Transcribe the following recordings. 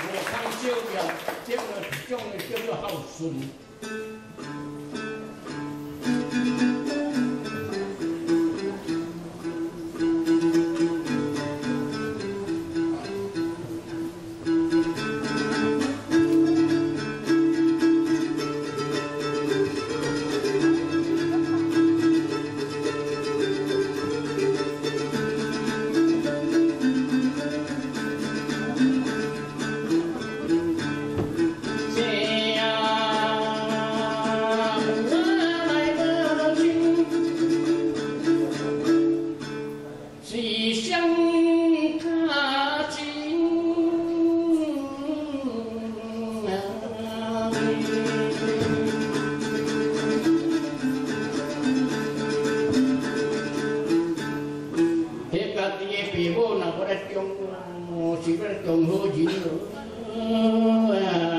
我看少了，这个种的叫做好顺。I tuần hô gì nữa à,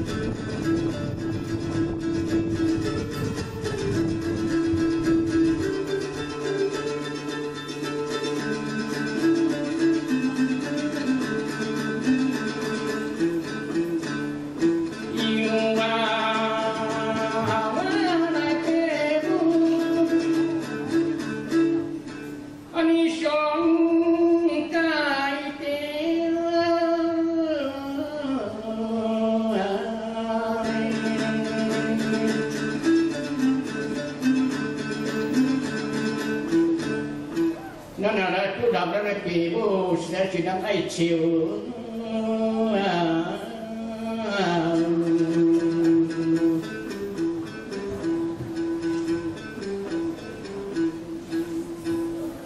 làm ra cái bì bố sẽ chỉ năm ai chiều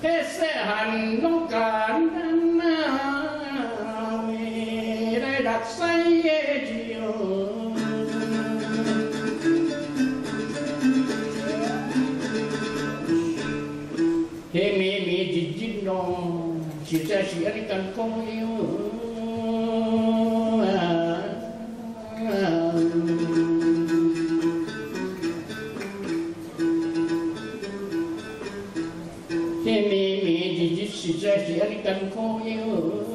thế sẽ hành nông cản đây đặt say chiều thì mi mi chỉ đồ chỉ ra chỉ anh cần con yêu à, à. thế mi mi thì chỉ ra chỉ anh cần con yêu